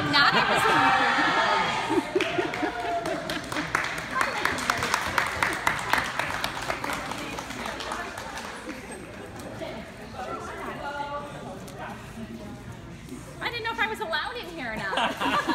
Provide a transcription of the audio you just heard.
I'm not didn't know if I was allowed in here or not.